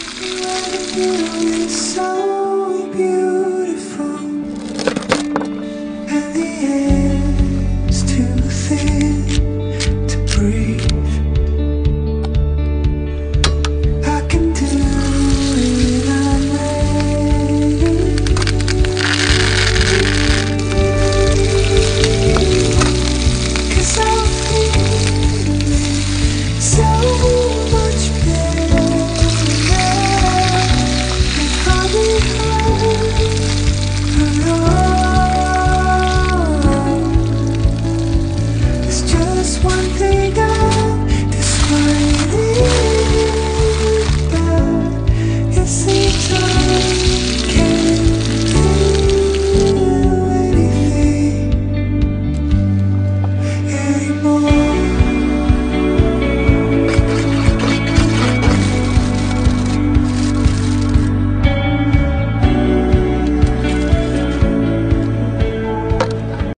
What feel feeling so